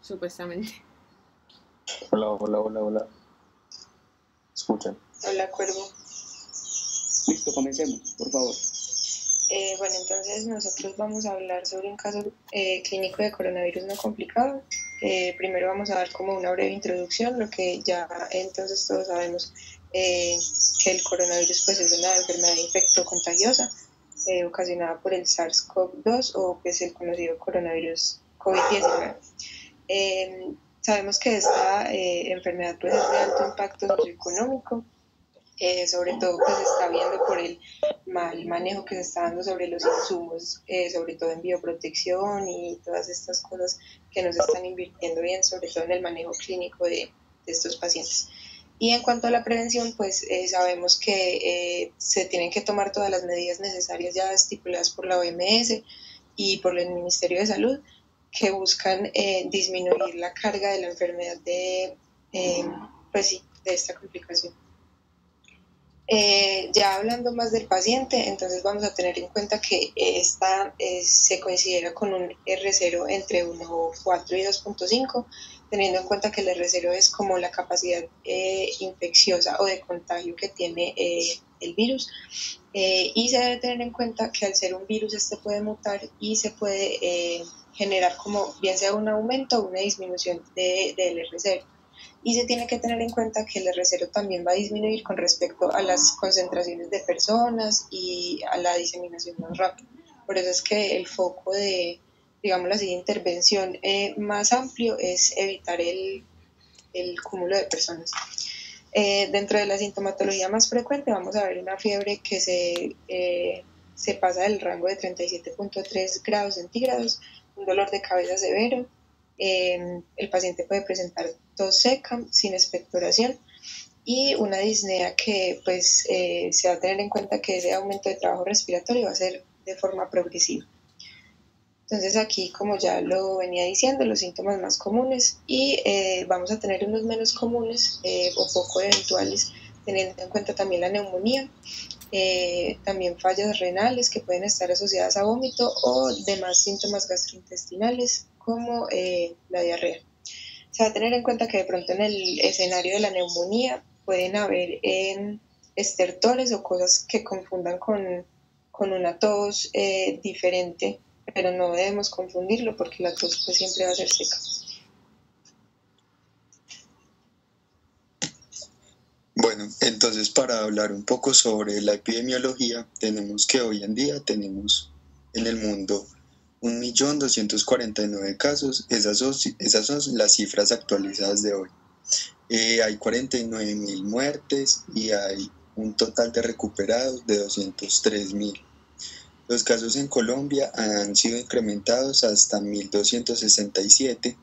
supuestamente. Hola, hola, hola, hola. Escuchan. Hola, Cuervo. Listo, comencemos, por favor. Eh, bueno, entonces nosotros vamos a hablar sobre un caso eh, clínico de coronavirus no complicado. Eh, primero vamos a dar como una breve introducción, lo que ya entonces todos sabemos que el coronavirus pues, es una enfermedad infecto-contagiosa ocasionada por el SARS-CoV-2 o pues el conocido coronavirus COVID-19. Sabemos que esta enfermedad pues, es de alto impacto socioeconómico eh, sobre todo pues se está viendo por el mal manejo que se está dando sobre los insumos, eh, sobre todo en bioprotección y todas estas cosas que nos están invirtiendo bien, sobre todo en el manejo clínico de, de estos pacientes. Y en cuanto a la prevención, pues eh, sabemos que se tienen que tomar todas las medidas necesarias ya estipuladas por la OMS y por el Ministerio de Salud que buscan disminuir la carga de la enfermedad de, pues sí, de esta complicación. Eh, ya hablando más del paciente, entonces vamos a tener en cuenta que esta eh, se considera con un R0 entre 1,4 y 2.5, teniendo en cuenta que el R0 es como la capacidad eh, infecciosa o de contagio que tiene el virus. y se debe tener en cuenta que al ser un virus este puede mutar y se puede generar como bien sea un aumento o una disminución de, del R0 y se tiene que tener en cuenta que el R0 también va a disminuir con respecto a las concentraciones de personas y a la diseminación más rápida. Por eso es que el foco de, digamos intervención eh, más amplio es evitar el, el cúmulo de personas. Eh, dentro de la sintomatología más frecuente vamos a ver una fiebre que se, eh, se pasa del rango de 37.3 grados centígrados, un dolor de cabeza severo, el paciente puede presentar tos seca sin expectoración y una disnea que pues eh, se va a tener en cuenta que ese aumento de trabajo respiratorio va a ser de forma progresiva. Entonces aquí, como ya lo venía diciendo, los síntomas más comunes y eh, vamos a tener unos menos comunes eh, o poco eventuales, teniendo en cuenta también la neumonía, también fallas renales que pueden estar asociadas a vómito o demás síntomas gastrointestinales como la diarrea. Se va a tener en cuenta que de pronto en el escenario de la neumonía pueden haber eh, estertores o cosas que confundan con, una tos eh, diferente, pero no debemos confundirlo porque la tos pues, siempre va a ser seca. Entonces para hablar un poco sobre la epidemiología, tenemos que hoy en día tenemos en el mundo 1.249.000 casos, esas son, esas son las cifras actualizadas de hoy. Eh, hay 49.000 muertes y hay un total de recuperados de 203.000. Los casos en Colombia han sido incrementados hasta 1.267,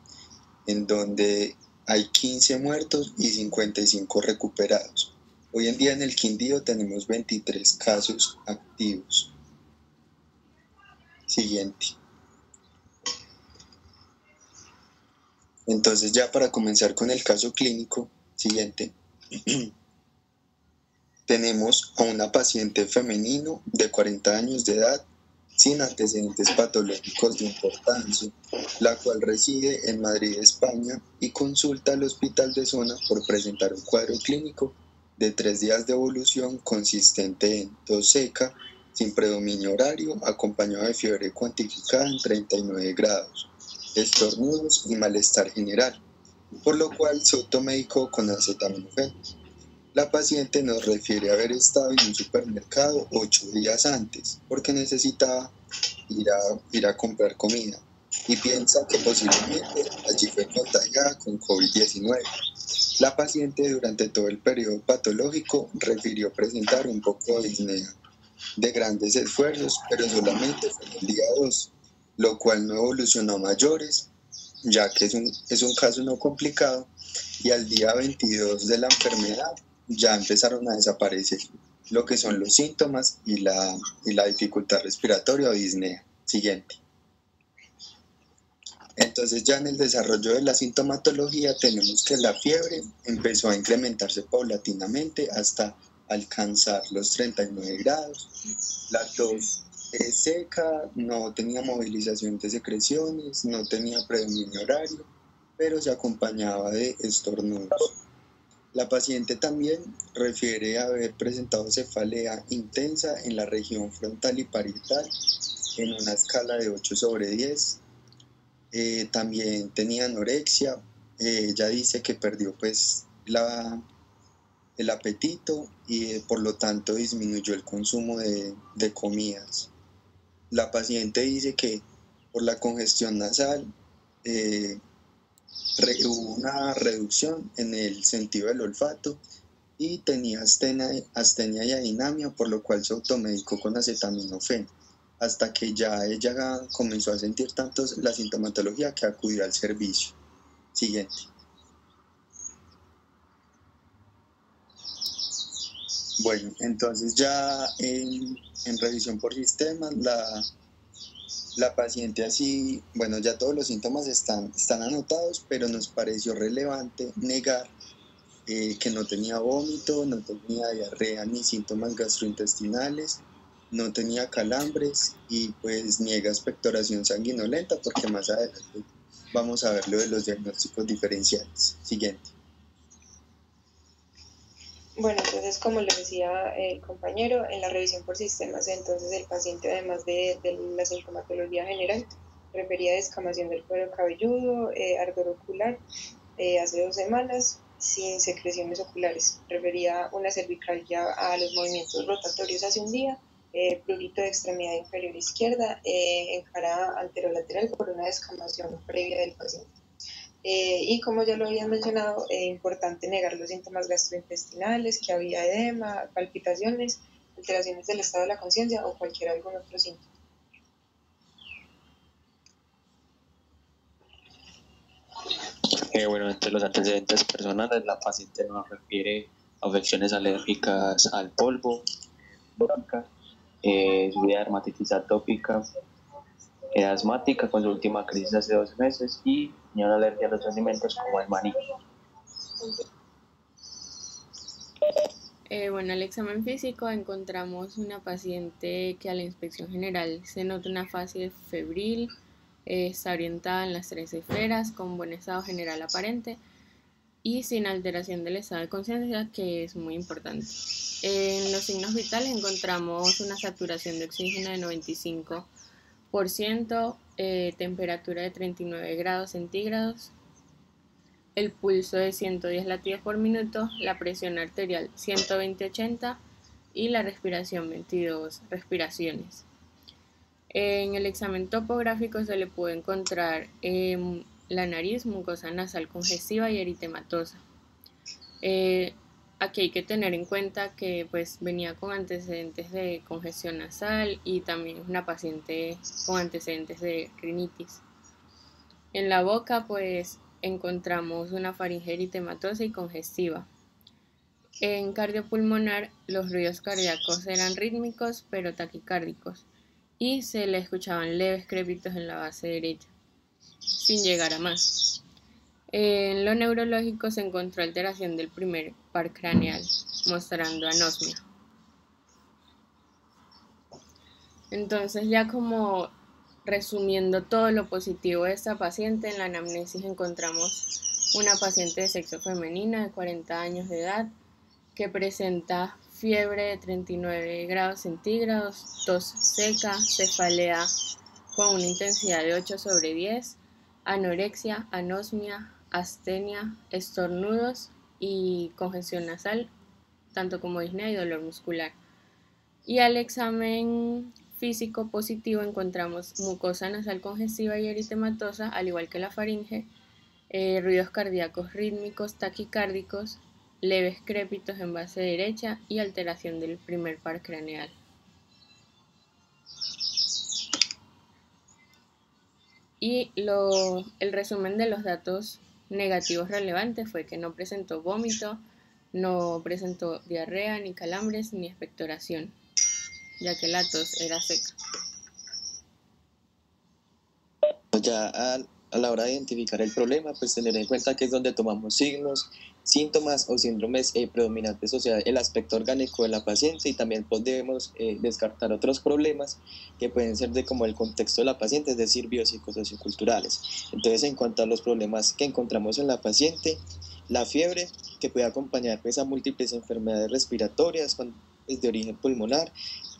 en donde hay 15 muertos y 55 recuperados. Hoy en día en el Quindío tenemos 23 casos activos. Siguiente. Entonces ya para comenzar con el caso clínico siguiente, tenemos a una paciente femenino de 40 años de edad sin antecedentes patológicos de importancia, la cual reside en Madrid, España, y consulta al hospital de zona por presentar un cuadro clínico de tres días de evolución consistente en tos seca, sin predominio horario, acompañado de fiebre cuantificada en 39 grados, estornudos y malestar general, por lo cual se automedicó con acetaminofén. La paciente nos refiere haber estado en un supermercado ocho días antes porque necesitaba ir a, ir a comprar comida y piensa que posiblemente allí fue contagiada con COVID-19. La paciente durante todo el periodo patológico refirió presentar un poco de disnea de grandes esfuerzos, pero solamente fue el día 2 lo cual no evolucionó a mayores, ya que es un, es un caso no complicado, y al día 22 de la enfermedad ya empezaron a desaparecer lo que son los síntomas y la, y la dificultad respiratoria o disnea. Siguiente. Entonces ya en el desarrollo de la sintomatología tenemos que la fiebre empezó a incrementarse paulatinamente hasta alcanzar los 39 grados, la tos eh, seca, no tenía movilización de secreciones, no tenía predominio horario, pero se acompañaba de estornudos. La paciente también refiere haber presentado cefalea intensa en la región frontal y parietal en una escala de 8 sobre 10. Eh, también tenía anorexia. Eh, ella dice que perdió pues la, el apetito y eh, por lo tanto disminuyó el consumo de, de comidas. La paciente dice que por la congestión nasal hubo una reducción en el sentido del olfato y tenía astenia, astenia y adinamia, por lo cual se automedicó con acetaminofén, hasta que ya ella comenzó a sentir tanto la sintomatología que acudió al servicio. Siguiente. Bueno, entonces ya en, en revisión por sistemas, la, la paciente así, bueno, ya todos los síntomas están, están anotados, pero nos pareció relevante negar eh, que no tenía vómito, no tenía diarrea ni síntomas gastrointestinales, no tenía calambres y pues niega expectoración sanguinolenta porque más adelante vamos a ver lo de los diagnósticos diferenciales. Siguiente. Bueno, entonces como le decía el compañero, en la revisión por sistemas, entonces el paciente además de, la sintomatología general, refería a descamación del cuero cabelludo, eh, ardor ocular, eh, hace dos semanas, sin secreciones oculares. Refería una cervicalgia a los movimientos rotatorios hace un día, eh, de extremidad inferior izquierda, eh, en cara anterolateral por una descamación previa del paciente. Eh, y como ya lo habían mencionado, es importante negar los síntomas gastrointestinales, que había edema, palpitaciones, alteraciones del estado de la conciencia o cualquier algún otro síntoma. Eh, bueno, entre los antecedentes personales, la paciente nos refiere a afecciones alérgicas al polvo, bronca, eh, dermatitis atópica, asmática con su última crisis hace dos meses y una alergia a los alimentos como el maní. Eh, bueno, al examen físico encontramos una paciente que a la inspección general se nota una fase febril, eh, está orientada en las tres esferas, con buen estado general aparente y sin alteración del estado de conciencia, que es muy importante. En los signos vitales encontramos una saturación de oxígeno de 95 por ciento, eh, temperatura de 39 grados centígrados, el pulso de 110 latidos por minuto, la presión arterial 120-80 y la respiración 22 respiraciones. En el examen topográfico se le puede encontrar em, la nariz, mucosa nasal congestiva y eritematosa. Eh, Aquí hay que tener en cuenta que pues venía con antecedentes de congestión nasal y también una paciente con antecedentes de rinitis. En la boca pues encontramos una faringe eritematosa y congestiva. En cardiopulmonar los ruidos cardíacos eran rítmicos pero taquicárdicos y se le escuchaban leves crépitos en la base derecha, sin llegar a más. En lo neurológico se encontró alteración del primer par craneal, mostrando anosmia. Entonces ya como resumiendo todo lo positivo de esta paciente, en la anamnesis encontramos una paciente de sexo femenina de 40 años de edad que presenta fiebre de 39 grados centígrados, tos seca, cefalea con una intensidad de 8 sobre 10, anorexia, anosmia, astenia, estornudos y congestión nasal, tanto como disnea y dolor muscular. Y al examen físico positivo encontramos mucosa nasal congestiva y eritematosa, al igual que la faringe, eh, ruidos cardíacos rítmicos, taquicárdicos, leves crépitos en base derecha y alteración del primer par craneal. Y el resumen de los datos negativos relevantes fue que no presentó vómito, no presentó diarrea, ni calambres, ni expectoración, ya que la tos era seca. Al a la hora de identificar el problema, pues tener en cuenta que es donde tomamos signos, síntomas o síndromes eh, predominantes, o el aspecto orgánico de la paciente y también podemos eh, descartar otros problemas que pueden ser de como el contexto de la paciente, es decir, biopsicosocioculturales. Entonces, en cuanto a los problemas que encontramos en la paciente, la fiebre, que puede acompañar pues, a múltiples enfermedades respiratorias es de origen pulmonar,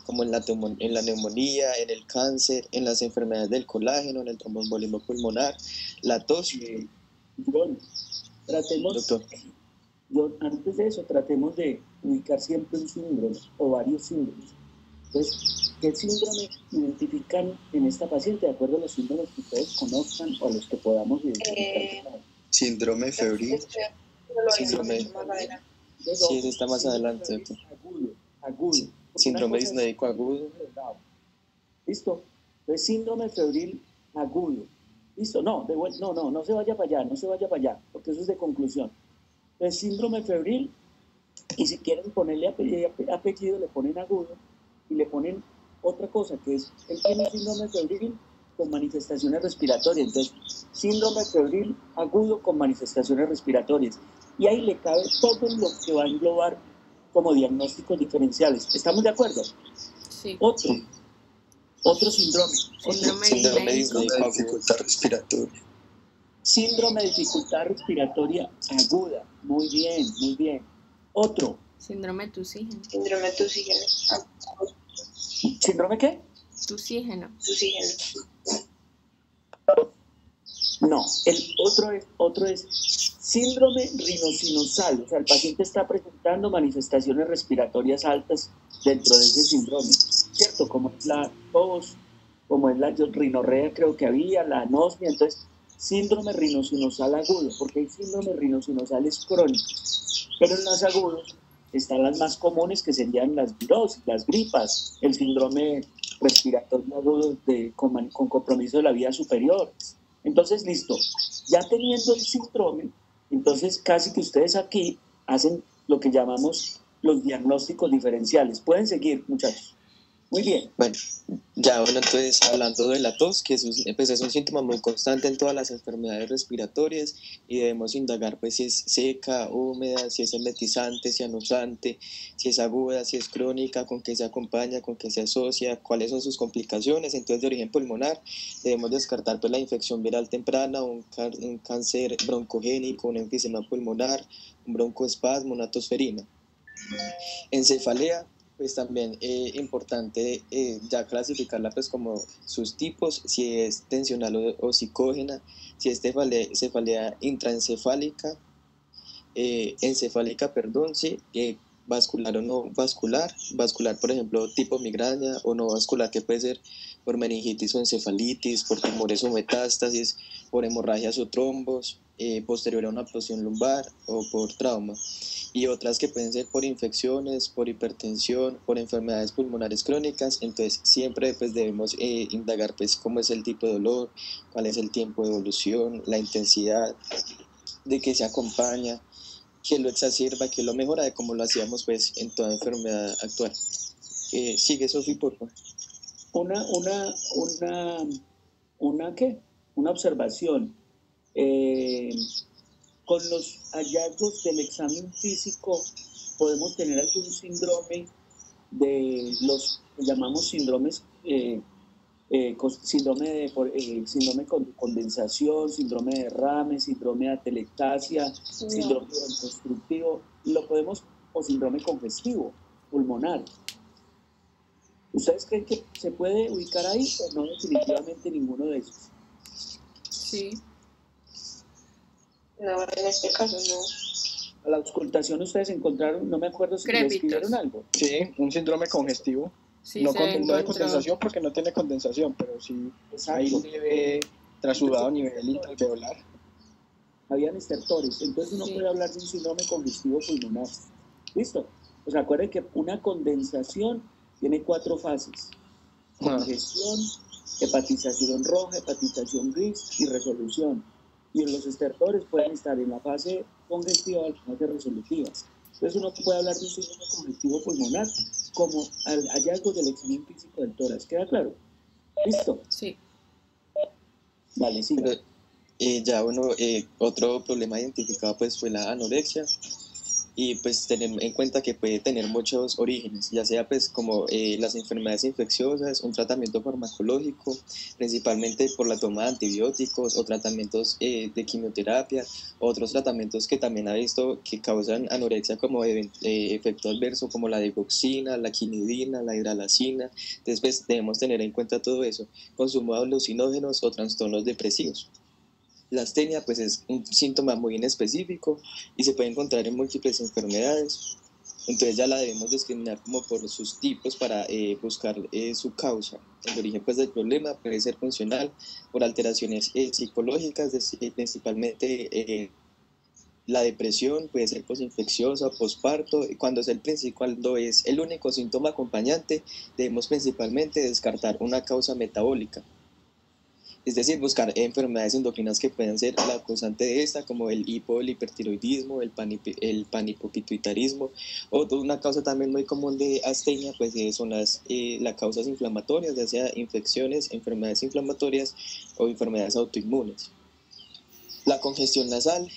como en la, en la neumonía, en el cáncer, en las enfermedades del colágeno, en el tromboembolismo pulmonar, la tos. Bueno, tratemos, Doctor. Yo, antes de eso, tratemos de ubicar siempre un síndrome o varios síndromes. Entonces, ¿qué síndrome identifican en esta paciente de acuerdo a los síndromes que ustedes conozcan o los que podamos identificar? Eh, síndrome febril. Síndrome. Sí, está más adelante. Agudo. agudo. Síndrome disneico agudo. Listo. Entonces, síndrome febril agudo. Listo. No, no, no, no se vaya para allá, no se vaya para allá, porque eso es de conclusión. Entonces, síndrome febril, y si quieren ponerle apellido, le ponen agudo y le ponen otra cosa, que es, él tiene síndrome febril con manifestaciones respiratorias. Entonces, síndrome febril agudo con manifestaciones respiratorias. Y ahí le cabe todo lo que va a englobar como diagnósticos diferenciales. ¿Estamos de acuerdo? Sí. Otro, otro síndrome. Síndrome, síndrome de dificultad respiratoria. Síndrome de dificultad respiratoria aguda. Muy bien, muy bien. Otro. Síndrome tusígeno. Síndrome tusígeno. ¿Síndrome qué? Tusígeno. Tusígeno. No, el otro es, otro es síndrome rinosinosal, o sea, el paciente está presentando manifestaciones respiratorias altas dentro de ese síndrome, ¿cierto? Como es la tos, como es la rinorrea creo que había, la anosmia, entonces síndrome rinosinosal agudo, porque hay síndrome rinosinosales crónicos, pero en los agudos están las más comunes que serían las virosis, las gripas, el síndrome respiratorio agudo de, con, con compromiso de la vía superior, entonces, listo, ya teniendo el síndrome, entonces casi que ustedes aquí hacen lo que llamamos los diagnósticos diferenciales. Pueden seguir, muchachos. Muy bien. Bueno, ya bueno, entonces hablando de la tos, que es un, pues es un síntoma muy constante en todas las enfermedades respiratorias y debemos indagar pues si es seca, húmeda, si es emetizante, si anusante, si es aguda, si es crónica, con qué se acompaña, con qué se asocia, cuáles son sus complicaciones. Entonces de origen pulmonar debemos descartar pues la infección viral temprana, un, un cáncer broncogénico, un enfisema pulmonar, un broncoespasmo, una tosferina. Encefalea pues también eh, importante eh, ya clasificarla pues como sus tipos, si es tensional o, psicógena, si es cefalea, intraencefálica, eh, encefálica, perdón, sí, vascular o no vascular, vascular por ejemplo tipo migraña o no vascular que puede ser por meningitis o encefalitis, por tumores o metástasis, por hemorragias o trombos, posterior a una explosión lumbar o por trauma y otras que pueden ser por infecciones, por hipertensión, por enfermedades pulmonares crónicas. Entonces siempre pues debemos eh, indagar pues cómo es el tipo de dolor, cuál es el tiempo de evolución, la intensidad, de qué se acompaña, qué lo exacerba, qué lo mejora de cómo lo hacíamos pues en toda enfermedad actual. Eh, sigue Sofi, por favor. Una, una, una, una, ¿qué? Una observación. Eh, con los hallazgos del examen físico podemos tener algún síndrome de los que llamamos síndromes, eh, eh, síndrome, de, eh, síndrome con condensación, síndrome de derrame, síndrome de atelectasia, síndrome constructivo, lo podemos, o síndrome congestivo, pulmonar. ¿Ustedes creen que se puede ubicar ahí o no definitivamente ninguno de esos? Sí. No, en este caso no. A la auscultación ustedes encontraron, no me acuerdo si escribieron algo. Sí, un síndrome congestivo. No, con, de condensación porque no tiene condensación, pero sí hay un nivel trasudado a nivel intraalveolar. Habían estertores, entonces uno puede hablar de un síndrome congestivo pulmonar. ¿Listo? Pues acuerden que una condensación tiene cuatro fases. Ah. Congestión, hepatización roja, hepatización gris y resolución y los estertores pueden estar en la fase congestiva o en la fase resolutiva. Entonces uno puede hablar de un síndrome congestivo pulmonar como al hallazgo del examen físico del tórax. ¿Queda claro? ¿Listo? Sí. Vale, sí. Eh, ya bueno, eh, otro problema identificado pues fue la anorexia y pues tener en cuenta que puede tener muchos orígenes, ya sea pues como eh, las enfermedades infecciosas, un tratamiento farmacológico, principalmente por la toma de antibióticos o tratamientos eh, de quimioterapia, otros tratamientos que también ha visto que causan anorexia como eh, efecto adverso como la digoxina, la quinidina, la hidralacina, entonces pues debemos tener en cuenta todo eso, consumo de alucinógenos o trastornos depresivos. La astenia pues es un síntoma muy inespecífico y se puede encontrar en múltiples enfermedades. Entonces ya la debemos discriminar como por sus tipos para eh, buscar eh, su causa. El origen pues, del problema puede ser funcional por alteraciones eh, psicológicas, principalmente la depresión, puede ser posinfecciosa, posparto. Cuando es, el, cuando es el único síntoma acompañante, debemos principalmente descartar una causa metabólica es decir, buscar enfermedades endocrinas que puedan ser la causante de esta, como el hipo, el hipertiroidismo, el, panipopituitarismo, o una causa también muy común de astenia, pues eh, son las, eh, las causas inflamatorias, ya sea infecciones, enfermedades inflamatorias o enfermedades autoinmunes. La congestión nasal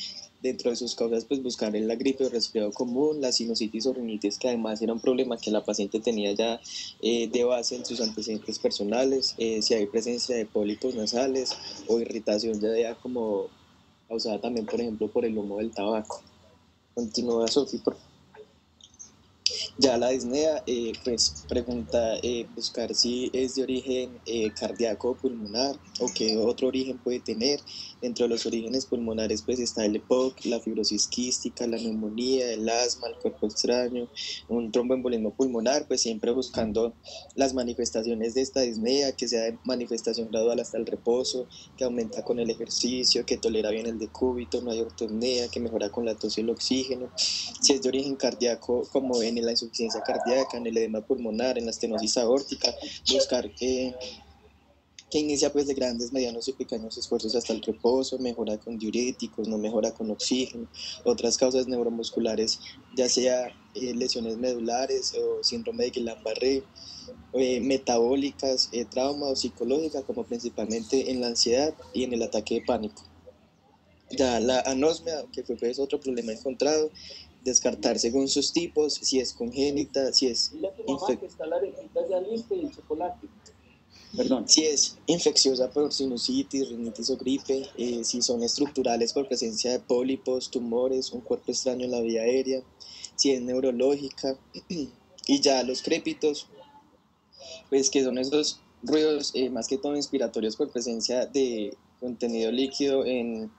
dentro de sus causas, pues buscar la gripe o resfriado común, la sinusitis o rinitis, que además era un problema que la paciente tenía ya eh, de base en sus antecedentes personales, eh, si hay presencia de pólipos nasales o irritación ya, como causada también, por ejemplo, por el humo del tabaco. Continúa, Sofi, por favor. Ya la disnea, eh, pues pregunta eh, buscar si es de origen eh, cardíaco pulmonar o qué otro origen puede tener. Dentro de los orígenes pulmonares pues está el EPOC, la fibrosis quística, la neumonía, el asma, el cuerpo extraño, un tromboembolismo pulmonar, pues siempre buscando las manifestaciones de esta disnea, que sea de manifestación gradual hasta el reposo, que aumenta con el ejercicio, que tolera bien el decúbito, no hay ortopnea, que mejora con la tos y el oxígeno. Si es de origen cardíaco, como en la insuficiencia cardíaca, en el edema pulmonar, en la estenosis aórtica, buscar eh, que inicia pues de grandes, medianos y pequeños esfuerzos hasta el reposo, mejora con diuréticos, no mejora con oxígeno, otras causas neuromusculares, ya sea eh, lesiones medulares o síndrome de Guillain-Barré, eh, metabólicas, trauma o psicológica, como principalmente en la ansiedad y en el ataque de pánico. Ya la anosmia, que fue pues otro problema encontrado, descartar según sus tipos, si es congénita, si es Perdón. Si es infecciosa por sinusitis, rinitis o gripe, eh, si son estructurales por presencia de pólipos, tumores, un cuerpo extraño en la vía aérea, si es neurológica, y ya los crépitos, pues que son esos ruidos eh, más que todo inspiratorios por presencia de contenido líquido en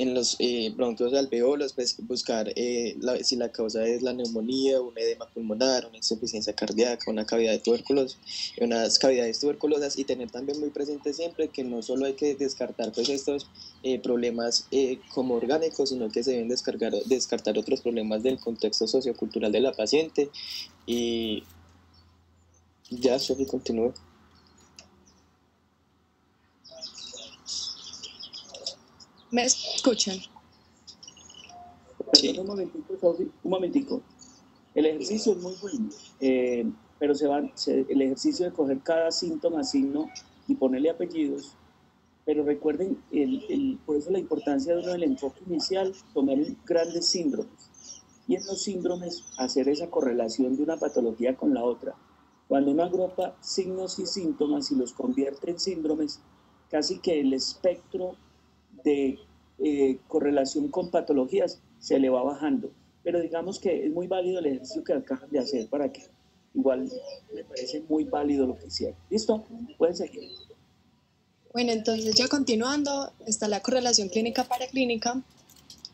en los eh, bronquios alveolos, pues buscar eh, si la causa es la neumonía, un edema pulmonar, una insuficiencia cardíaca, una cavidad de tuberculosis, unas cavidades tuberculosas y tener también muy presente siempre que no solo hay que descartar pues estos eh, problemas eh, como orgánicos, sino que se deben descargar, descartar otros problemas del contexto sociocultural de la paciente y ya, Sofi, continúa. ¿Me escuchan? Un momentico, un momentico. El ejercicio es muy bueno, eh, pero se va, el ejercicio de coger cada síntoma, signo y ponerle apellidos. Pero recuerden, el, el, por eso la importancia de uno del enfoque inicial, tomar grandes síndromes. Y en los síndromes, hacer esa correlación de una patología con la otra. Cuando uno agrupa signos y síntomas y los convierte en síndromes, casi que el espectro de eh, correlación con patologías se le va bajando. Pero digamos que es muy válido el ejercicio que acaban de hacer para que igual me parece muy válido lo que hicieron. ¿Listo? Pueden seguir. Bueno, entonces ya continuando, está la correlación clínica para clínica.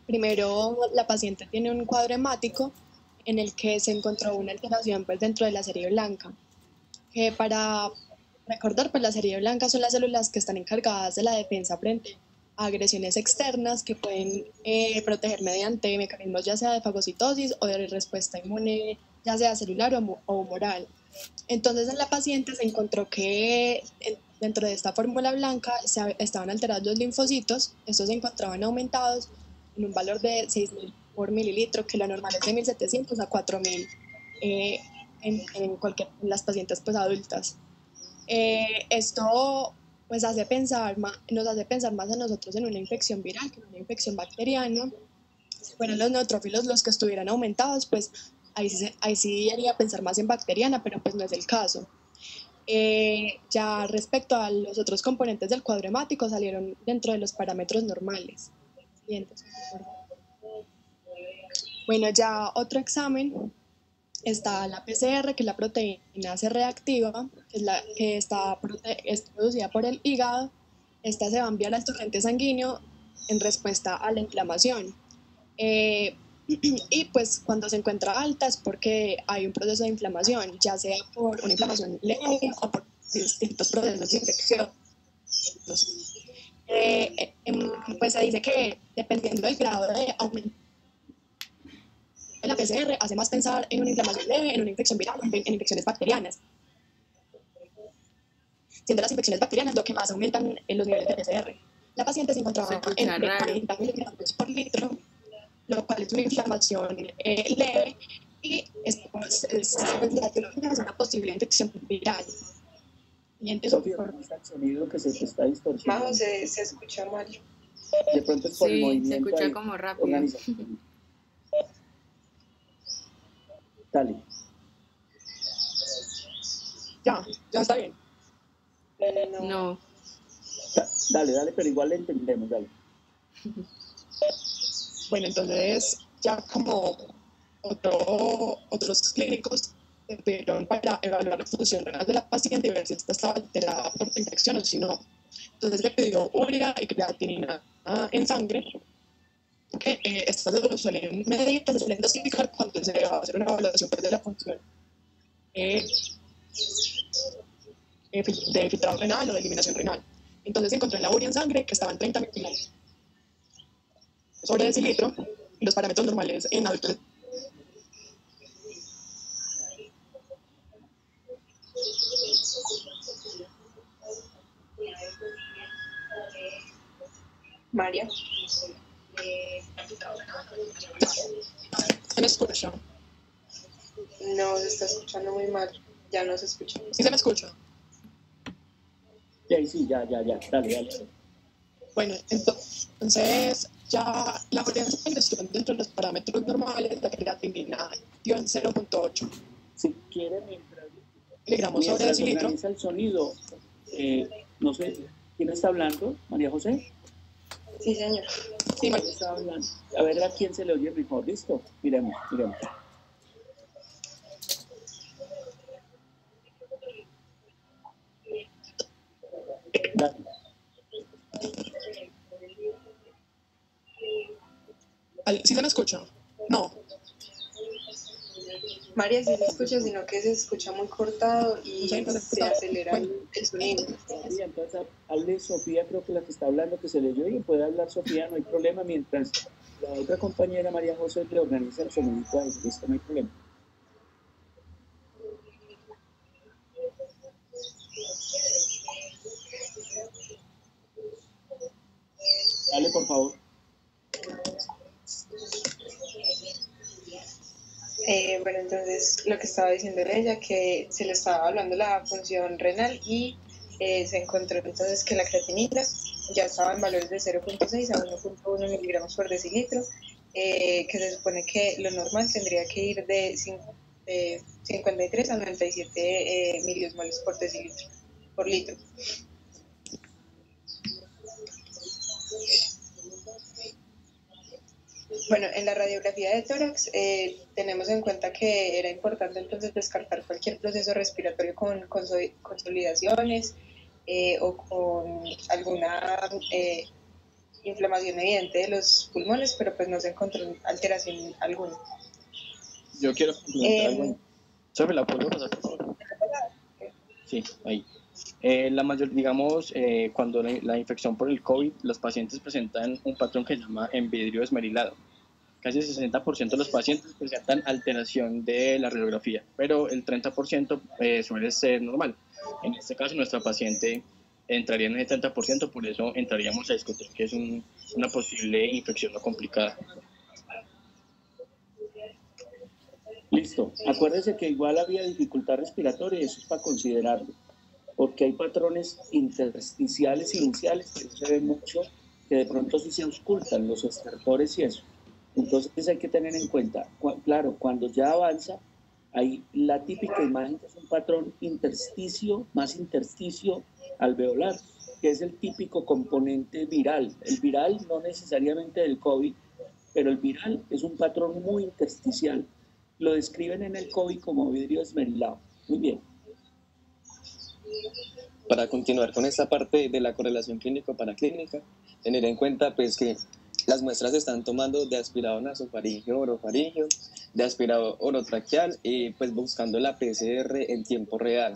Primero, la paciente tiene un cuadro hemático en el que se encontró una alteración pues, dentro de la serie blanca, que para recordar, pues la serie blanca son las células que están encargadas de la defensa frente agresiones externas que pueden eh, proteger mediante mecanismos ya sea de fagocitosis o de respuesta inmune, ya sea celular o, o moral. Entonces en la paciente se encontró que dentro de esta fórmula blanca se, estaban alterados los linfocitos, estos se encontraban aumentados en un valor de 6.000 por mililitro, que lo normal es de 1.700 a 4.000 eh, en, en, cualquier, en las pacientes pues adultas. Eh, esto pues hace pensar nos hace pensar más a nosotros en una infección viral que en una infección bacteriana. Si fueran los neutrófilos los que estuvieran aumentados, pues ahí sí, ahí sí haría pensar más en bacteriana, pero pues no es el caso. Eh, ya respecto a los otros componentes del cuadro hemático, salieron dentro de los parámetros normales. Bueno, ya otro examen está la PCR, que es la proteína C reactiva, que es la que está es producida por el hígado. Esta se va a enviar al torrente sanguíneo en respuesta a la inflamación. Eh, y pues cuando se encuentra alta es porque hay un proceso de inflamación, ya sea por una inflamación leve o por distintos procesos de infección. Eh, em, pues se dice que dependiendo del grado de aumento la PCR hace más pensar en una inflamación leve, en una infección viral, en, en infecciones bacterianas. Siendo las infecciones bacterianas lo que más aumentan en los niveles de PCR. La paciente se encontraba en 40 miligramos por litro lo cual es una inflamación eh, leve y es, es, es, es, una posible infección viral. Y entonces, Sofía, está el sonido que se te está distorsionando. se, se escucha mal. De pronto es por sí, el movimiento. se escucha como rápido. Dale. Ya, ya está bien. No. No. Da- Dale, dale, pero igual le entendemos, dale. Bueno, entonces ya como otro, otros clínicos pidieron para evaluar la función renal de la paciente y ver si esta estaba alterada por la infección o si no. Entonces le pidió urea y creatinina ah, en sangre, que eh, estas se suelen medir, se suelen dosificar cuando se va a hacer una evaluación pues, de la función eh, eh, de filtrado renal o de eliminación renal. Entonces encontró en la urea en sangre que estaba en 30 miligramos sobre decilitro y los parámetros normales en adultos. María. ¿Se me escucha? No, se está escuchando muy mal. Ya no se escucha. ¿Sí se me escucha? Ya, sí, ya, ya, ya, dale, dale. Bueno, entonces ya la en sangre estuvo dentro de los parámetros normales, la creatinina dio en 0.8 Si quiere, mientras, miligramos sobre decilitro. el sonido, eh, no sé, ¿quién está hablando? ¿María José? Sí, señor. ¿Quién María. está hablando? A ver a quién se le oye mejor, ¿listo? Miremos, miremos. Dale. Al- ¿Sí se me escucha? No. María sí se escucha, sino que se escucha muy cortado y Sí, se acelera el el sonido. Sí, entonces hable Sofía, creo que la que está hablando, que se le oye, puede hablar Sofía, no hay problema, mientras la otra compañera María José le organiza el listo, no hay problema. Dale, por favor. Eh, bueno, entonces lo que estaba diciendo ella, que se le estaba hablando la función renal y eh, se encontró entonces que la creatinina ya estaba en valores de 0.6 a 1.1 miligramos por decilitro, eh, que se supone que lo normal tendría que ir de, cin- de 53 a 97 eh, miliosmoles por decilitro, por litro. Bueno, en la radiografía de tórax eh, tenemos en cuenta que era importante entonces descartar cualquier proceso respiratorio con conso- consolidaciones eh, o con alguna eh, inflamación evidente de los pulmones, pero pues no se encontró alteración alguna. Yo quiero complementar Eh, algo. ¿Sobre la puedo pasar, por favor? Sí, ahí. Eh, la mayor, digamos, eh, cuando la, la infección por el COVID, los pacientes presentan un patrón que se llama envidrio esmerilado. Casi el 60% de los pacientes presentan alteración de la radiografía, pero el 30% eh, suele ser normal. En este caso, nuestra paciente entraría en el 30%, por eso entraríamos a discutir que es un- una posible infección no complicada. Listo. Acuérdese que igual había dificultad respiratoria y eso es para considerarlo. porque hay patrones intersticiales iniciales que se ven mucho, que de pronto sí se auscultan, los estertores y eso. Entonces hay que tener en cuenta, claro, cuando ya avanza, hay la típica imagen que es un patrón intersticio, más intersticio alveolar, que es el típico componente viral. El viral no necesariamente del COVID, pero el viral es un patrón muy intersticial. Lo describen en el COVID como vidrio esmerilado. Muy bien. Para continuar con esta parte de la correlación clínico-paraclínica, tener en cuenta pues que las muestras se están tomando de aspirado nasofaringio, orofaringio, de aspirado orotraqueal y pues buscando la PCR en tiempo real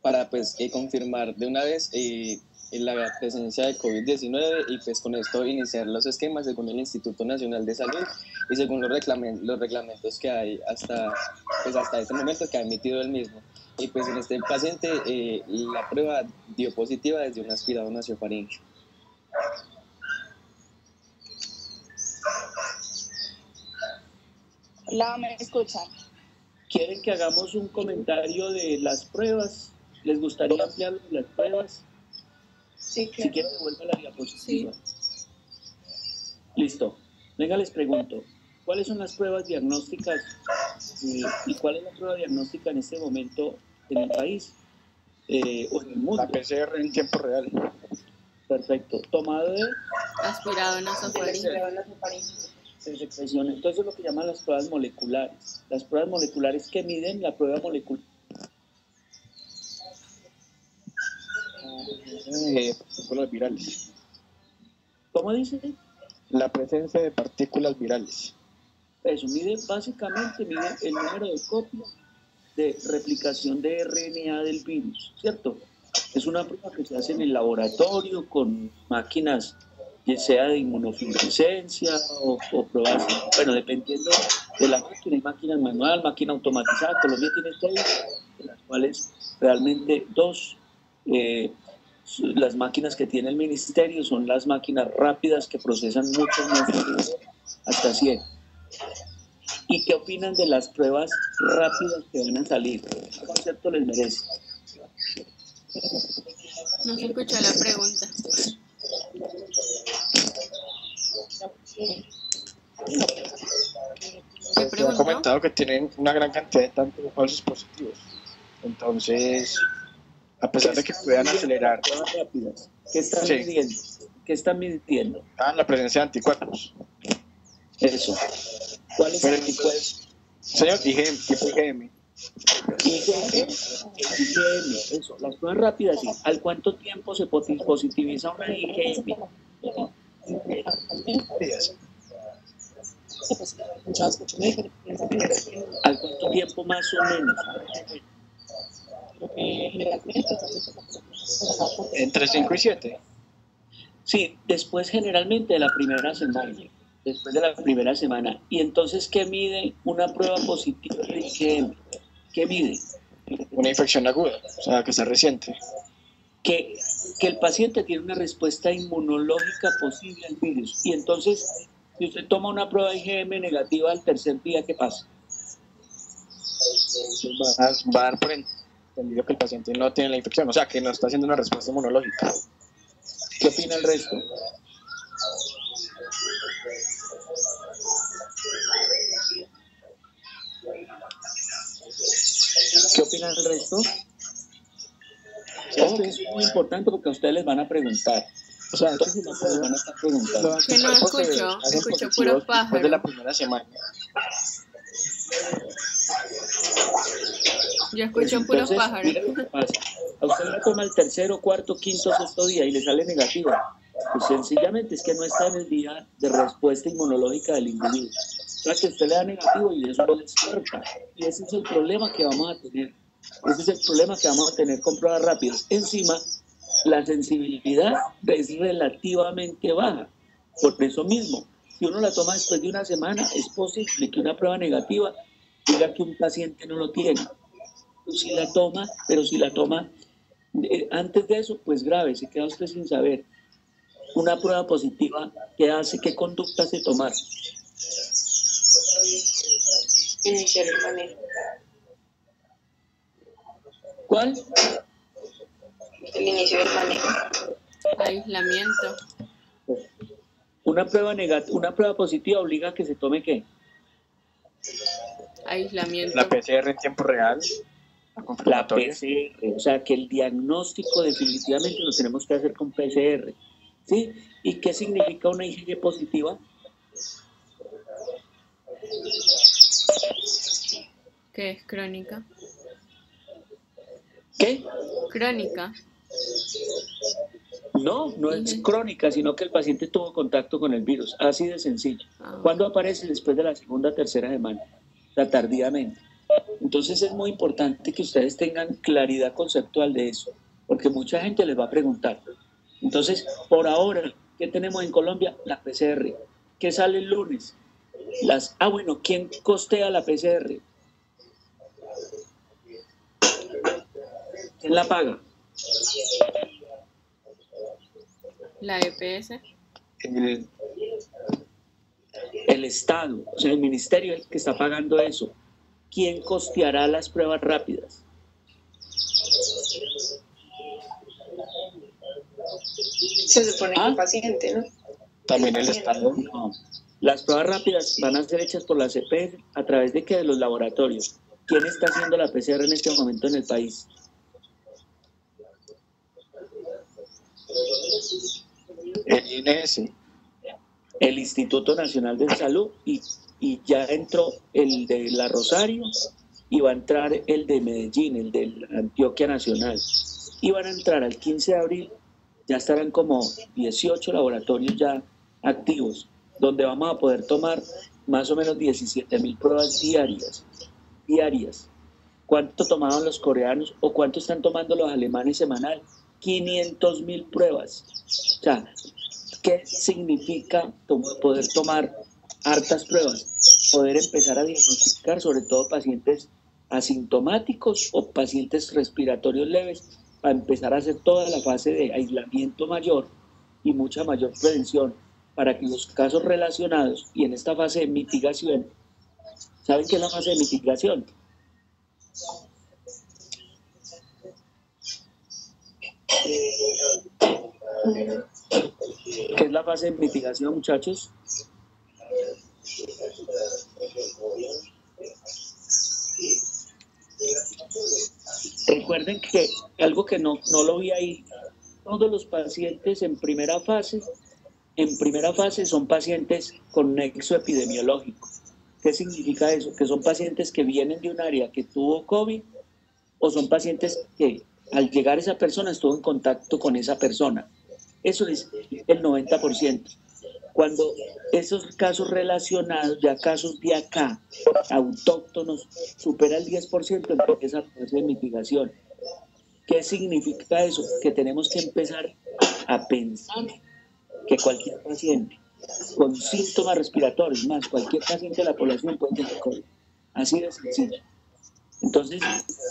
para pues confirmar de una vez eh, la presencia de COVID-19 y pues con esto iniciar los esquemas según el Instituto Nacional de Salud y según los, reglamentos, los reglamentos que hay hasta, pues hasta este momento que ha emitido el mismo. Y pues en este paciente eh, la prueba dio positiva desde un aspirado nasofaringio. Hola, ¿me escuchan? ¿Quieren que hagamos un comentario de las pruebas? ¿Les gustaría ampliar las pruebas? Sí, Si quieren, devuelva la diapositiva. Listo. Venga, les pregunto, ¿cuáles son las pruebas diagnósticas eh, y cuál es la prueba diagnóstica en este momento en el país eh, o en el mundo? La PCR en tiempo real. Perfecto. Tomado de Aspirado Entonces, es lo que llaman las pruebas moleculares. Las pruebas moleculares que miden la prueba molecular. Eh, partículas virales. ¿Cómo dice? La presencia de partículas virales. Eso mide básicamente mide el número de copias de replicación de RNA del virus, ¿cierto? Es una prueba que se hace en el laboratorio con máquinas, sea de inmunofluorescencia o, pruebas, bueno, dependiendo de la máquina, hay máquina manual, máquina automatizada, Colombia tiene seis, de las cuales realmente dos, eh, las máquinas que tiene el ministerio son las máquinas rápidas que procesan muchos más hasta 100. ¿Y qué opinan de las pruebas rápidas que van a salir? ¿Qué concepto les merece? No se escucha la pregunta. ¿Qué Se ha preguntó? comentado que tienen una gran cantidad de tantos falsos positivos. Entonces, a pesar de que puedan acelerar. ¿Qué están Sí. midiendo? ¿Qué están midiendo? ah, la presencia de anticuerpos. Eso. ¿Cuáles Pero- anticuerpos? Señor, IgM, tipo IgM. IgM, IgM, eso, las pruebas rápidas, sí. ¿Al cuánto tiempo se positiviza una IgM? ¿Al cuánto tiempo más o menos? Entre 5 y 7. Sí, después generalmente de la primera semana. Después de la primera semana. ¿Y entonces qué mide una prueba positiva de IgM? ¿Qué mide? Una infección aguda, o sea, que sea reciente. Que, que el paciente tiene una respuesta inmunológica posible al virus. Y entonces, si usted toma una prueba IgM negativa al tercer día, ¿qué pasa? Va a, dar por entendido que el paciente no tiene la infección, o sea, que no está haciendo una respuesta inmunológica. ¿Qué opina el resto? ¿Qué opina el resto? Eso es muy importante porque a ustedes les van a preguntar. O sea, Entonces les van a estar preguntando. Que no se escucho, escucho puros Después de pájaros. la primera semana. Yo escucho puros Entonces, pájaros. que pasa. A usted le toma el tercero, cuarto, quinto, sexto día y le sale negativa. Pues sencillamente es que no está en el día de respuesta inmunológica del individuo. O sea, que usted le da negativo y eso lo descarta. Y ese es el problema que vamos a tener. Ese es el problema que vamos a tener con pruebas rápidas. Encima, la sensibilidad es relativamente baja. Por eso mismo, si uno la toma después de una semana, es posible que una prueba negativa diga que un paciente no lo tiene. Si la toma, pero si la toma eh, antes de eso, pues grave, se queda usted sin saber. Una prueba positiva, ¿qué hace? ¿Qué conducta hace tomar? Iniciar el. ¿Cuál? el inicio del manejo. Aislamiento. Una prueba negativa, una prueba positiva obliga a que se tome qué? Aislamiento. La PCR en tiempo real. La La. PCR, o sea que el diagnóstico definitivamente lo tenemos que hacer con PCR. ¿Sí? ¿Y qué significa una IgG positiva? que es crónica. ¿Qué? Crónica. No, no es crónica, sino que el paciente tuvo contacto con el virus, así de sencillo. Ah, ¿Cuándo aparece? Después de la segunda, tercera semana, o sea, tardíamente. Entonces es muy importante que ustedes tengan claridad conceptual de eso, porque mucha gente les va a preguntar. Entonces, por ahora, ¿qué tenemos en Colombia? La PCR. ¿Qué sale el lunes? Las, ah, bueno, ¿quién costea la PCR? ¿Quién la paga? La EPS. El- El Estado, o sea, el ministerio es el que está pagando eso. ¿Quién costeará las pruebas rápidas? Se supone que Ah. el paciente, ¿no? también el. Estado. No. Las pruebas rápidas van a ser hechas por la CPS a través de que de los laboratorios. ¿Quién está haciendo la PCR en este momento en el país? El INS. El Instituto Nacional de Salud y, y ya entró el de La Rosario y va a entrar el de Medellín, el de Antioquia Nacional. Y van a entrar al 15 de abril, ya estarán como 18 laboratorios ya activos, donde vamos a poder tomar más o menos 17 mil pruebas diarias. Diarias. ¿Cuánto tomaban los coreanos o cuánto están tomando los alemanes semanal? 500 mil pruebas. O sea, ¿qué significa poder tomar hartas pruebas? Poder empezar a diagnosticar sobre todo pacientes asintomáticos o pacientes respiratorios leves para empezar a hacer toda la fase de aislamiento mayor y mucha mayor prevención para que los casos relacionados y en esta fase de mitigación, ¿saben qué es la fase de mitigación? ¿Qué es la fase de mitigación, muchachos? Recuerden que algo que no, no lo vi ahí, todos los pacientes en primera fase, en primera fase son pacientes con nexo epidemiológico. ¿Qué significa eso? Que son pacientes que vienen de un área que tuvo COVID o son pacientes que al llegar esa persona estuvo en contacto con esa persona. Eso es el 90%. Cuando esos casos relacionados, ya casos de acá, autóctonos, supera el 10%, empieza a de mitigación. ¿Qué significa eso? Que tenemos que empezar a pensar que cualquier paciente con síntomas respiratorios, más cualquier paciente de la población puede tener COVID. Así de sencillo. Entonces,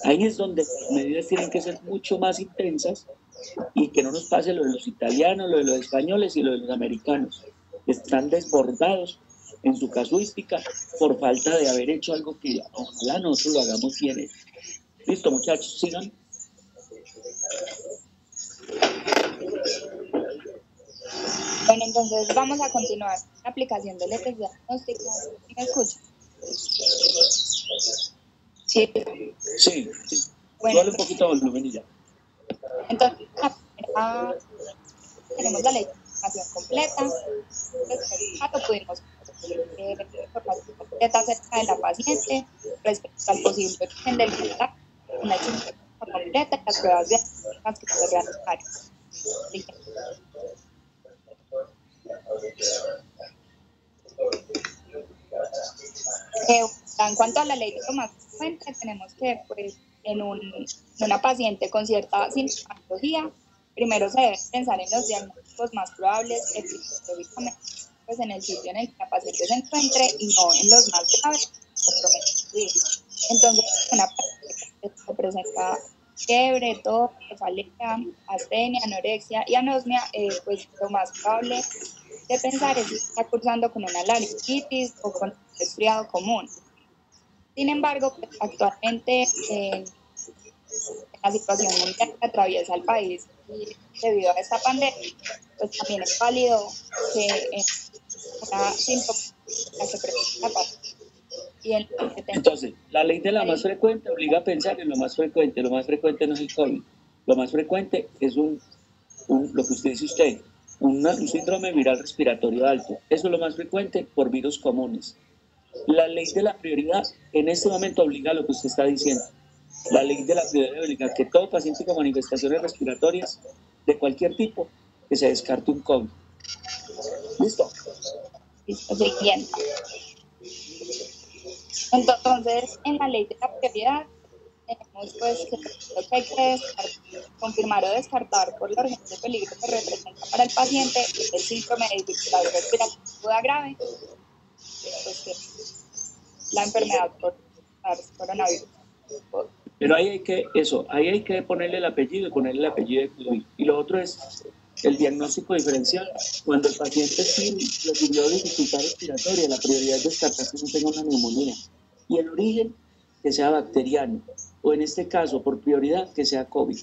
ahí es donde las medidas tienen que ser mucho más intensas y que no nos pase lo de los italianos, lo de los españoles y lo de los americanos. Están desbordados en su casuística por falta de haber hecho algo que ojalá nosotros lo hagamos bien. Listo, muchachos, sigan. Bueno, entonces vamos a continuar aplicación del EPS diagnóstico. ¿Sí ¿Me escucha? Sí, Sí, Bueno, Súbale un poquito de volumen y ya. entonces la primera- tenemos la información completa. Pues, pudimos eh, información completa acerca de la paciente respecto al posible origen del contacto, una información completa y las pruebas diagnósticas que se realizaron. Eh, en cuanto a la ley de información cuenta, tenemos que, pues, en, un, en una paciente con cierta sintomatología, primero se debe pensar en los diagnósticos más probables pues en el sitio en el que la paciente se encuentre y no en los más graves comprometidos. Entonces, una paciente que se presenta fiebre, tos, cefalea, astenia, anorexia y anosmia, eh, pues lo más probable de pensar es si está cursando con una laringitis o con un resfriado común. Sin embargo, pues, actualmente eh, la situación mundial que atraviesa el país y debido a esta pandemia, pues también es válido que en una síntoma se presenta y Entonces, la ley de la más frecuente obliga a pensar en lo más frecuente. Lo más frecuente no es el COVID. Lo más frecuente es un, un lo que usted dice usted, un síndrome viral respiratorio alto. Eso es lo más frecuente por virus comunes. La ley de la prioridad en este momento obliga a lo que usted está diciendo. La ley de la prioridad obliga que todo paciente con manifestaciones respiratorias de cualquier tipo que se descarte un COVID. ¿Listo? Listo, siguiente. Entonces, en la ley de la prioridad tenemos pues que hay que confirmar o descartar por la urgente peligro que representa para el paciente el síndrome de dificultad respiratoria grave, la enfermedad por coronavirus. Pero ahí hay que, eso, ahí hay que ponerle el apellido y ponerle el apellido de COVID. Y lo otro es el diagnóstico diferencial. Cuando el paciente sí recibió dificultad respiratoria, la prioridad es descartar que no tenga una neumonía. Y el origen, que sea bacteriano o en este caso, por prioridad, que sea COVID,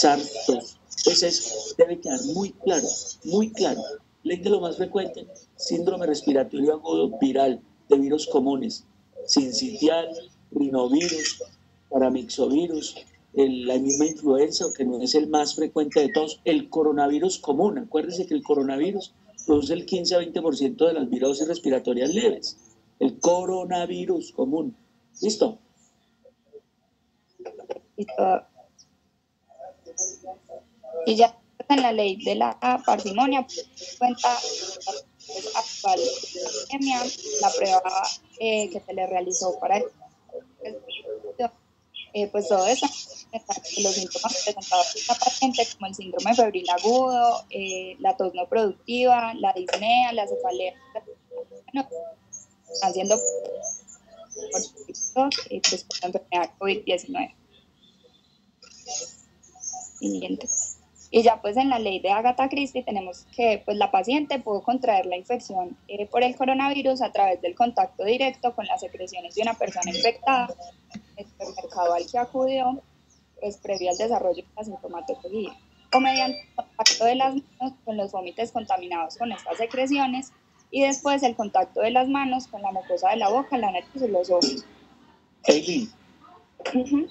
SARS-CoV. Entonces, debe quedar muy claro, muy claro. Ley de lo más frecuente, síndrome respiratorio agudo viral de virus comunes, sincitial, rinovirus, paramixovirus, la misma influenza, que no es el más frecuente de todos, el coronavirus común. Acuérdense que el coronavirus produce el 15 a 20% de las virosis respiratorias leves. El coronavirus común. ¿Listo? Y ya en la ley de la parsimonia cuenta actual la prueba eh, que se le realizó para el, eh, pues todo eso los síntomas presentados por la paciente como el síndrome febril agudo eh, la tos no productiva la disnea la cefalea bueno, por, pues, por la enfermedad COVID-19 Siguiente. Y ya pues en la ley de Agatha Christie tenemos que pues la paciente pudo contraer la infección eh, por el coronavirus a través del contacto directo con las secreciones de una persona infectada, el mercado al que acudió, pues previo al desarrollo de la sintomatología, o mediante el contacto de las manos con los vómites contaminados con estas secreciones y después el contacto de las manos con la mucosa de la boca, la nariz y los ojos. Eileen, uh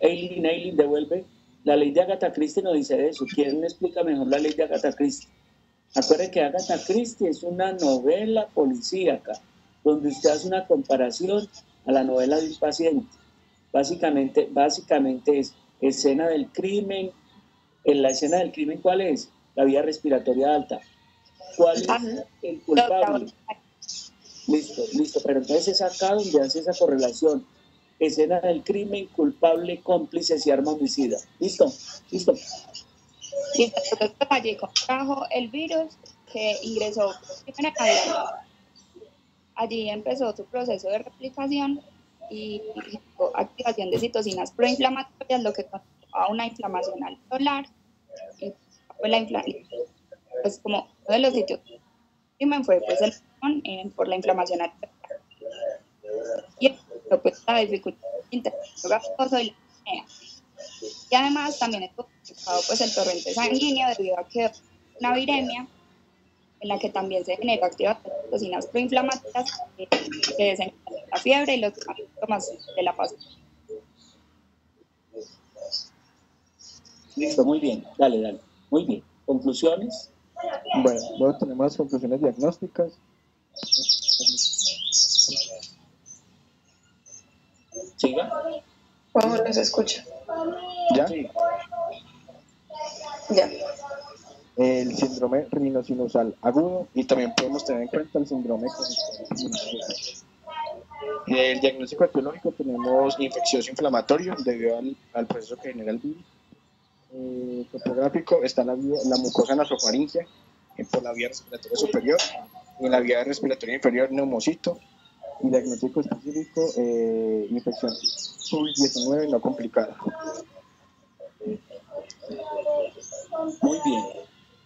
Eileen, Eileen devuelve la ley de Agatha Christie no dice eso. ¿Quién me explica mejor la ley de Agatha Christie? Acuérdense que Agatha Christie es una novela policíaca donde usted hace una comparación a la novela de un paciente. Básicamente, básicamente es escena del crimen. En la escena del crimen, ¿cuál es? La vía respiratoria alta. ¿Cuál es el culpable? Listo, listo. Pero entonces es acá donde hace esa correlación escena del crimen, culpable, cómplice y arma homicida. ¿Listo? ¿Listo? Sí, allí contrajo el virus que ingresó Allí empezó su proceso de replicación y activación de citocinas proinflamatorias, lo que conllevó a una inflamación alveolar. Y pues, la pues como uno de los sitios crimen fue pues el por la inflamación. Y pues la dificultad gasoso y la Y además también es complicado pues el torrente sanguíneo debido a que una viremia en la que también se genera activación de toxinas proinflamatorias que desencadenan la fiebre y los síntomas de la paz. Listo, muy bien. Dale, dale. Muy bien. ¿Conclusiones? Bueno, luego tenemos las conclusiones diagnósticas. ¿Siga? ¿Cómo nos escucha? ¿Ya? Ya. El síndrome rinosinusal agudo y también podemos tener en cuenta el síndrome el diagnóstico etiológico tenemos infeccioso inflamatorio debido al, proceso que genera el virus. Eh, fotográfico está la, la mucosa nasofaringea eh, por la vía respiratoria superior y en la vía respiratoria inferior neumocito y diagnóstico específico, eh, infección COVID-19 no complicada. Muy bien.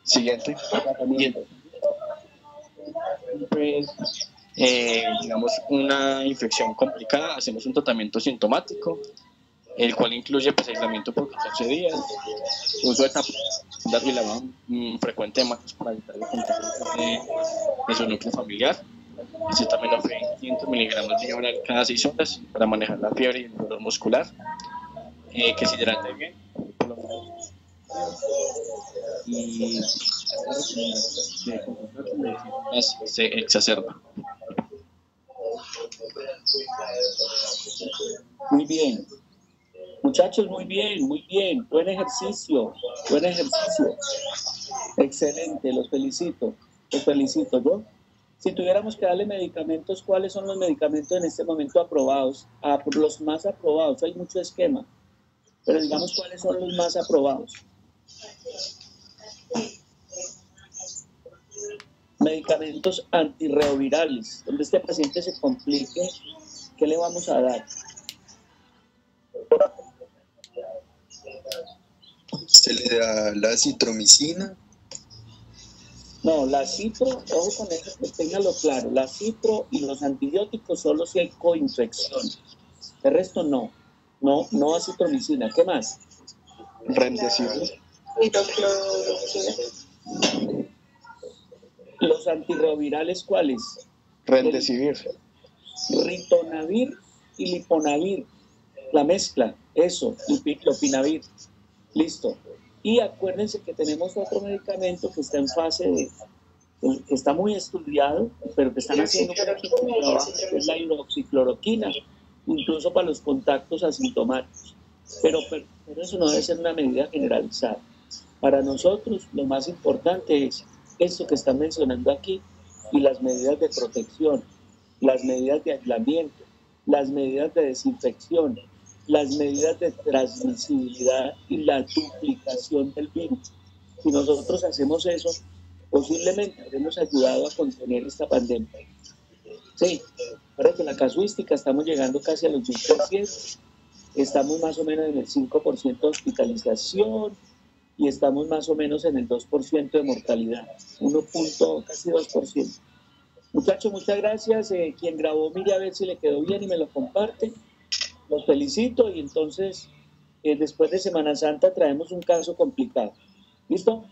Siguiente. Pues, eh, digamos, una infección complicada, hacemos un tratamiento sintomático. el cual incluye pues, aislamiento por 14 días, uso de tapas y lavado frecuente de manos para evitar el contagio de, de su núcleo familiar. Acetaminofén 500 miligramos de cada 6 horas para manejar la fiebre y el dolor muscular. Eh, que se hidrate bien. Y se exacerba. Muy bien. Muchachos, muy bien, muy bien. Buen ejercicio, buen ejercicio. Excelente, los felicito. Los felicito. Yo, si tuviéramos que darle medicamentos, ¿cuáles son los medicamentos en este momento aprobados? Ah, los más aprobados, hay mucho esquema. Pero digamos cuáles son los más aprobados. Medicamentos antirreovirales. Donde este paciente se complique, ¿qué le vamos a dar? Se le da la citromicina. No, la citro, ojo con eso, que téngalo claro, la citro y los antibióticos solo si hay coinfección. El resto no, no, no acitromicina. ¿Qué más? Remdesivir. Los antirreovirales, ¿cuáles? Remdesivir. Ritonavir y liponavir. La mezcla, eso, lopinavir. Listo. Y acuérdense que tenemos otro medicamento que está en fase de, que está muy estudiado, pero que están haciendo trabajo, que es la hidroxicloroquina, incluso para los contactos asintomáticos. Pero, pero, pero eso no debe ser una medida generalizada. Para nosotros lo más importante es esto que están mencionando aquí y las medidas de protección, las medidas de aislamiento, las medidas de desinfección, las medidas de transmisibilidad y la duplicación del virus. Si nosotros hacemos eso, posiblemente habremos ayudado a contener esta pandemia. Sí, ahora que la casuística estamos llegando casi a los 1.300, estamos más o menos en el 5% de hospitalización y estamos más o menos en el 2% de mortalidad, 1. punto, casi 2%. Muchachos, muchas gracias. Eh, quien grabó, mire a ver si le quedó bien y me lo comparte. Los felicito y entonces eh, después de Semana Santa traemos un caso complicado. ¿Listo?